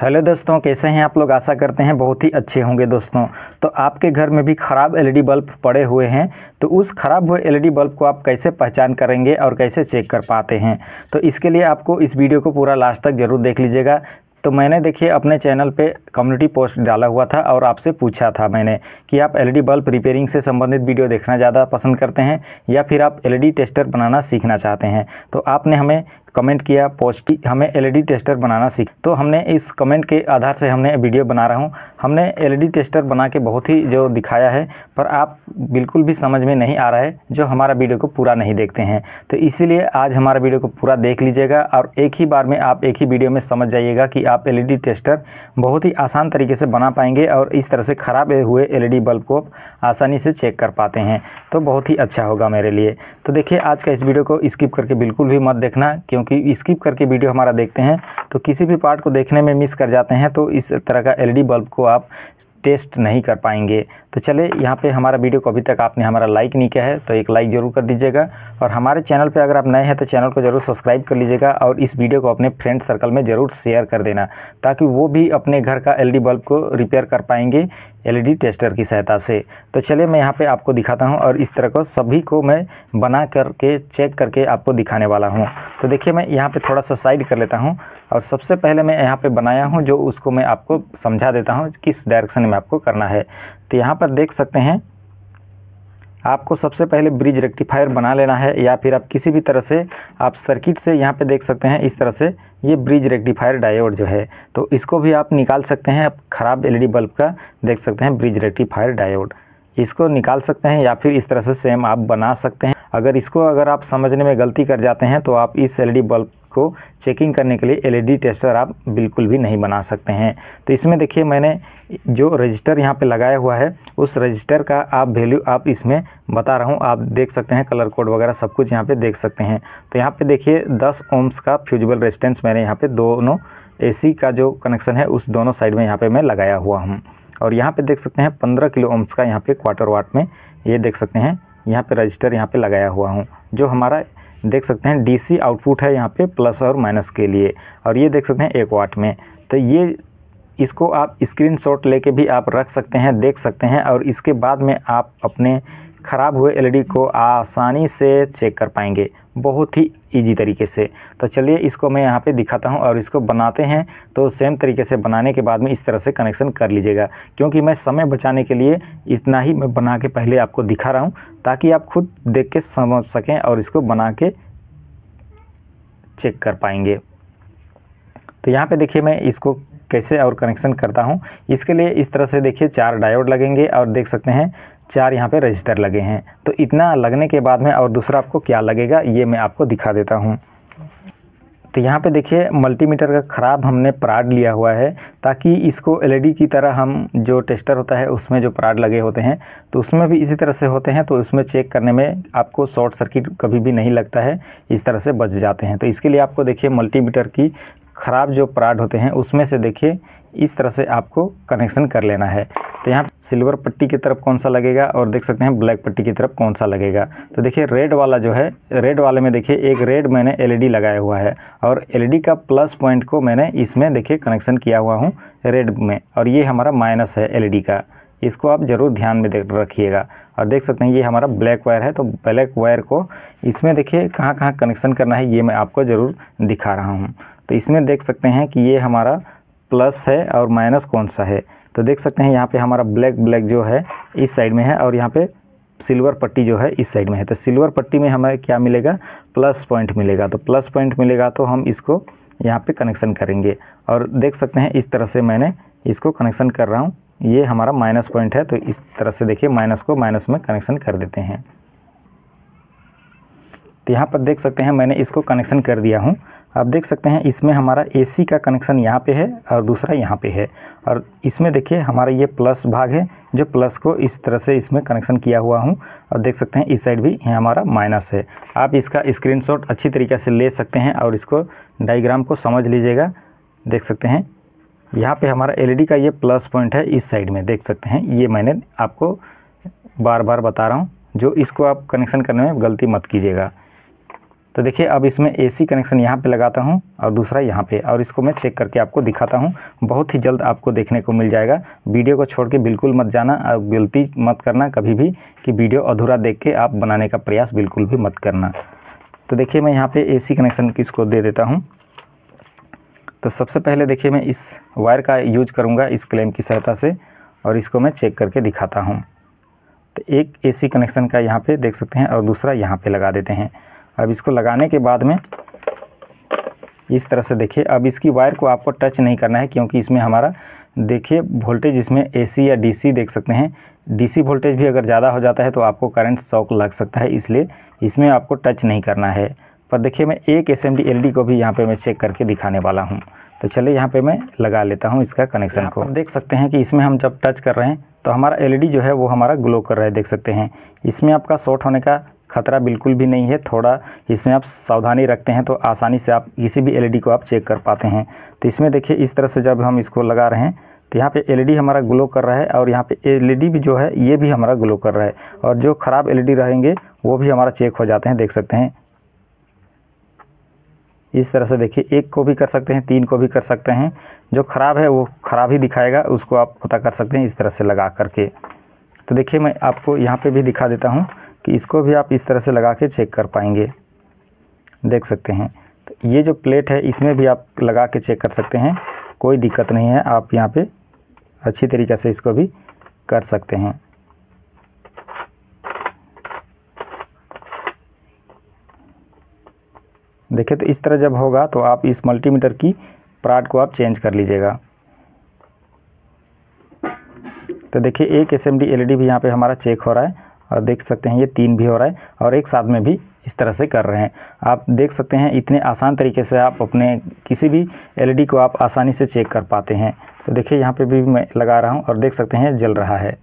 Hello दोस्तों, कैसे हैं आप लोग? आशा करते हैं बहुत ही अच्छे होंगे दोस्तों। तो आपके घर में भी ख़राब एलईडी बल्ब पड़े हुए हैं तो उस ख़राब हुए एलईडी बल्ब को आप कैसे पहचान करेंगे और कैसे चेक कर पाते हैं? तो इसके लिए आपको इस वीडियो को पूरा लास्ट तक ज़रूर देख लीजिएगा। तो मैंने देखिए, अपने चैनल पे कम्युनिटी पोस्ट डाला हुआ था और आपसे पूछा था मैंने कि आप एलईडी बल्ब रिपेयरिंग से संबंधित वीडियो देखना ज़्यादा पसंद करते हैं या फिर आप एलईडी टेस्टर बनाना सीखना चाहते हैं? तो आपने हमें कमेंट किया पॉजिटिव हमें एलईडी टेस्टर बनाना सीख। तो हमने इस कमेंट के आधार से हमने वीडियो बना रहा हूँ। हमने एलईडी टेस्टर बना के बहुत ही जो दिखाया है, पर आप बिल्कुल भी समझ में नहीं आ रहा है जो हमारा वीडियो को पूरा नहीं देखते हैं। तो इसीलिए आज हमारा वीडियो को पूरा देख लीजिएगा और एक ही बार में आप एक ही वीडियो में समझ जाइएगा कि आप एलईडी टेस्टर बहुत ही आसान तरीके से बना पाएँगे और इस तरह से ख़राब हुए एलईडी बल्ब को आसानी से चेक कर पाते हैं। तो बहुत ही अच्छा होगा मेरे लिए। तो देखिए, आज का इस वीडियो को स्किप करके बिल्कुल भी मत देखना क्यों क्योंकि स्किप करके वीडियो हमारा देखते हैं तो किसी भी पार्ट को देखने में मिस कर जाते हैं तो इस तरह का एलईडी बल्ब को आप टेस्ट नहीं कर पाएँगे। तो चले यहाँ पे हमारा वीडियो को अभी तक आपने हमारा लाइक नहीं किया है तो एक लाइक ज़रूर कर दीजिएगा। और हमारे चैनल पे अगर आप नए हैं तो चैनल को ज़रूर सब्सक्राइब कर लीजिएगा और इस वीडियो को अपने फ्रेंड सर्कल में ज़रूर शेयर कर देना, ताकि वो भी अपने घर का एलईडी बल्ब को रिपेयर कर पाएँगे। एलईडी टेस्टर की सहायता से। तो चलिए मैं यहाँ पे आपको दिखाता हूँ और इस तरह को सभी को मैं बना करके चेक करके आपको दिखाने वाला हूँ। तो देखिए मैं यहाँ पे थोड़ा सा साइड कर लेता हूँ और सबसे पहले मैं यहाँ पे बनाया हूँ जो उसको मैं आपको समझा देता हूँ किस डायरेक्शन में आपको करना है। तो यहाँ पर देख सकते हैं आपको सबसे पहले ब्रिज रेक्टिफायर बना लेना है या फिर आप किसी भी तरह से आप सर्किट से यहाँ पे देख सकते हैं, इस तरह से ये ब्रिज रेक्टिफायर डायोड जो है। तो इसको भी आप निकाल सकते हैं, आप ख़राब एलईडी बल्ब का देख सकते हैं, ब्रिज रेक्टिफायर डायोड। इसको निकाल सकते हैं या फिर इस तरह से सेम आप बना सकते हैं। अगर इसको अगर आप समझने में गलती कर जाते हैं तो आप इस एलईडी बल्ब को चेकिंग करने के लिए एलईडी टेस्टर आप बिल्कुल भी नहीं बना सकते हैं। तो इसमें देखिए मैंने जो रजिस्टर यहाँ पे लगाया हुआ है, उस रजिस्टर का आप वैल्यू आप इसमें बता रहा हूँ। आप देख सकते हैं कलर कोड वगैरह सब कुछ यहाँ पे देख सकते हैं। तो यहाँ पे देखिए 10 ओम्स का फ्यूजिबल रेजिस्टेंस मैंने यहाँ पे दोनों एसी का जो कनेक्शन है, उस दोनों साइड में यहाँ पर मैं लगाया हुआ हूँ। और यहाँ पर देख सकते हैं पंद्रह किलो ओम्स का यहाँ पर क्वार्टर वाट में ये देख सकते हैं, यहाँ पे रजिस्टर यहाँ पे लगाया हुआ हूँ। जो हमारा देख सकते हैं डीसी आउटपुट है यहाँ पे प्लस और माइनस के लिए। और ये देख सकते हैं एक वाट में। तो ये इसको आप स्क्रीनशॉट लेके भी आप रख सकते हैं, देख सकते हैं और इसके बाद में आप अपने ख़राब हुए एलईडी को आसानी से चेक कर पाएँगे। बहुत ही इजी तरीके से। तो चलिए इसको मैं यहाँ पे दिखाता हूँ और इसको बनाते हैं। तो सेम तरीके से बनाने के बाद में इस तरह से कनेक्शन कर लीजिएगा। क्योंकि मैं समय बचाने के लिए इतना ही मैं बना के पहले आपको दिखा रहा हूँ, ताकि आप खुद देख के समझ सकें और इसको बना के चेक कर पाएँगे। तो यहाँ पे देखिए मैं इसको कैसे और कनेक्शन करता हूँ। इसके लिए इस तरह से देखिए चार डायोड लगेंगे और देख सकते हैं। चार यहाँ पे रजिस्टर लगे हैं। तो इतना लगने के बाद में और दूसरा आपको क्या लगेगा, ये मैं आपको दिखा देता हूँ। तो यहाँ पे देखिए मल्टीमीटर का ख़राब हमने प्राड लिया हुआ है, ताकि इसको एलईडी की तरह हम जो टेस्टर होता है, उसमें जो प्राड लगे होते हैं तो उसमें भी इसी तरह से होते हैं तो उसमें चेक करने में आपको शॉर्ट सर्किट कभी भी नहीं लगता है, इस तरह से बच जाते हैं। तो इसके लिए आपको देखिए मल्टीमीटर की ख़राब जो प्राड होते हैं, उसमें से देखिए, इस तरह से आपको कनेक्शन कर लेना है। तो यहाँ सिल्वर पट्टी की तरफ़ कौन सा लगेगा और देख सकते हैं ब्लैक पट्टी की तरफ़ कौन सा लगेगा। तो देखिए, रेड वाला जो है, रेड वाले में देखिए, एक रेड मैंने एलईडी लगाया हुआ है और एलईडी का प्लस पॉइंट को मैंने इसमें देखिए कनेक्शन किया हुआ हूँ रेड में और ये हमारा माइनस है एलईडी का। इसको आप ज़रूर ध्यान में देख, रखिएगा और देख सकते हैं ये हमारा ब्लैक वायर है तो ब्लैक वायर को इसमें देखिए कहाँ कहाँ कनेक्शन करना है ये मैं आपको ज़रूर दिखा रहा हूँ। तो इसमें देख सकते हैं कि ये हमारा प्लस है और माइनस कौन सा है। तो देख सकते हैं यहाँ पे हमारा ब्लैक ब्लैक जो है, इस साइड में है और यहाँ पे सिल्वर पट्टी जो है, इस साइड में है। तो सिल्वर पट्टी में हमें क्या मिलेगा? प्लस पॉइंट मिलेगा। तो प्लस पॉइंट मिलेगा तो हम इसको यहाँ पे कनेक्शन करेंगे। और देख सकते हैं इस तरह से मैंने इसको कनेक्शन कर रहा हूँ। ये हमारा माइनस पॉइंट है तो इस तरह से देखिए माइनस को माइनस में कनेक्शन कर देते हैं। तो यहाँ पर देख सकते हैं मैंने इसको कनेक्शन कर दिया हूँ। आप देख सकते हैं, इसमें हमारा एसी का कनेक्शन यहाँ पे है और दूसरा यहाँ पे है। और इसमें देखिए, हमारा ये प्लस भाग है, जो प्लस को इस तरह से इसमें कनेक्शन किया हुआ हूँ। और देख सकते हैं, इस साइड भी है हमारा माइनस है। आप इसका स्क्रीनशॉट अच्छी तरीके से ले सकते हैं और इसको डाइग्राम को समझ लीजिएगा। देख सकते हैं, यहाँ पर हमारा एलईडी का ये प्लस पॉइंट है, इस साइड में देख सकते हैं। ये मैंने आपको बार बार बता रहा हूँ, जो इसको आप कनेक्शन करने में गलती मत कीजिएगा। तो देखिए, अब इसमें एसी कनेक्शन यहाँ पे लगाता हूँ और दूसरा यहाँ पे। और इसको मैं चेक करके आपको दिखाता हूँ। बहुत ही जल्द आपको देखने को मिल जाएगा। वीडियो को छोड़ के बिल्कुल मत जाना और गलती मत करना कभी भी कि वीडियो अधूरा देख के आप बनाने का प्रयास बिल्कुल भी मत करना। तो देखिए, मैं यहाँ पर ए कनेक्शन किसको दे देता हूँ? तो सबसे पहले देखिए, मैं इस वायर का यूज़ करूँगा इस क्लेम की सहायता से और इसको मैं चेक करके दिखाता हूँ। तो एक एसी कनेक्शन का यहाँ पे देख सकते हैं और दूसरा यहाँ पे लगा देते हैं। अब इसको लगाने के बाद में इस तरह से देखिए, अब इसकी वायर को आपको टच नहीं करना है क्योंकि इसमें हमारा, देखिए वोल्टेज इसमें एसी या डीसी देख सकते हैं। डीसी वोल्टेज भी अगर ज़्यादा हो जाता है तो आपको करंट शॉक लग सकता है, इसलिए इसमें आपको टच नहीं करना है। पर देखिए, मैं एक एस एम को भी यहाँ पे मैं चेक करके दिखाने वाला हूँ। तो चलिए यहाँ पे मैं लगा लेता हूँ इसका कनेक्शन को। देख सकते हैं कि इसमें हम जब टच कर रहे हैं तो हमारा एलईडी जो है वो हमारा ग्लो कर रहा है देख सकते हैं। इसमें आपका शॉर्ट होने का खतरा बिल्कुल भी नहीं है थोड़ा इसमें आप सावधानी रखते हैं तो आसानी से आप किसी भी एलईडी को आप चेक कर पाते हैं। तो इसमें देखिए इस तरह से जब हम इसको लगा रहे हैं तो यहाँ पे एलईडी हमारा ग्लो कर रहा है और यहाँ पे एलईडी भी जो है ये भी हमारा ग्लो कर रहा है। और जो ख़राब एलईडी रहेंगे वो भी हमारा चेक हो जाते हैं देख सकते हैं। इस तरह से देखिए, एक को भी कर सकते हैं, तीन को भी कर सकते हैं। जो ख़राब है, वो ख़राब ही दिखाएगा, उसको आप पता कर सकते हैं इस तरह से लगा करके। तो देखिए, मैं आपको यहाँ पे भी दिखा देता हूँ कि इसको भी आप इस तरह से लगा के चेक कर पाएँगे। देख सकते हैं। तो ये जो प्लेट है, इसमें भी आप लगा के चेक कर सकते हैं। कोई दिक्कत नहीं है, आप यहाँ पर अच्छी तरीक़े से इसको भी कर सकते हैं। देखिए तो इस तरह जब होगा तो आप इस मल्टीमीटर की प्राट को आप चेंज कर लीजिएगा। तो देखिए, एक एस एम डी एल भी यहाँ पे हमारा चेक हो रहा है और देख सकते हैं ये तीन भी हो रहा है और एक साथ में भी इस तरह से कर रहे हैं। आप देख सकते हैं इतने आसान तरीके से आप अपने किसी भी एलईडी को आप आसानी से चेक कर पाते हैं। तो देखिए, यहाँ पे भी मैं लगा रहा हूँ और देख सकते हैं जल रहा है।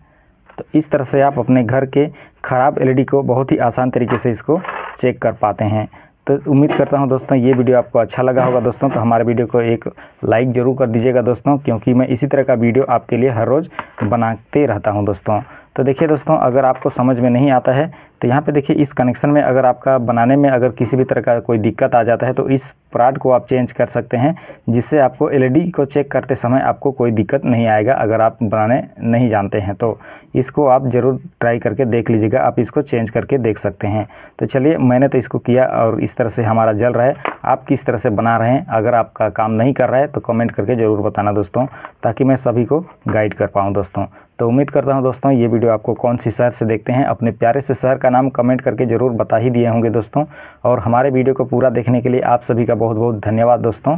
तो इस तरह से आप अपने घर के ख़राब एलईडी को बहुत ही आसान तरीके से इसको चेक कर पाते हैं। तो उम्मीद करता हूँ दोस्तों ये वीडियो आपको अच्छा लगा होगा दोस्तों तो हमारे वीडियो को एक लाइक ज़रूर कर दीजिएगा दोस्तों, क्योंकि मैं इसी तरह का वीडियो आपके लिए हर रोज़ बनाते रहता हूँ दोस्तों। तो देखिए दोस्तों, अगर आपको समझ में नहीं आता है तो यहाँ पे देखिए, इस कनेक्शन में अगर आपका बनाने में अगर किसी भी तरह का कोई दिक्कत आ जाता है तो इस प्राड को आप चेंज कर सकते हैं, जिससे आपको एलईडी को चेक करते समय आपको कोई दिक्कत नहीं आएगा अगर आप बनाने नहीं जानते हैं। तो इसको आप ज़रूर ट्राई करके देख लीजिएगा, आप इसको चेंज करके देख सकते हैं। तो चलिए, मैंने तो इसको किया और इस तरह से हमारा जल रहा है। आप किस तरह से बना रहे हैं, अगर आपका काम नहीं कर रहा है तो कमेंट करके ज़रूर बताना दोस्तों, ताकि मैं सभी को गाइड कर पाऊँ दोस्तों। तो उम्मीद करता हूँ दोस्तों, ये वीडियो आपको कौन सी शहर से देखते हैं, अपने प्यारे से शहर का नाम कमेंट करके ज़रूर बता ही दिए होंगे दोस्तों। और हमारे वीडियो को पूरा देखने के लिए आप सभी का बहुत बहुत धन्यवाद दोस्तों।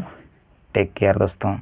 टेक केयर दोस्तों।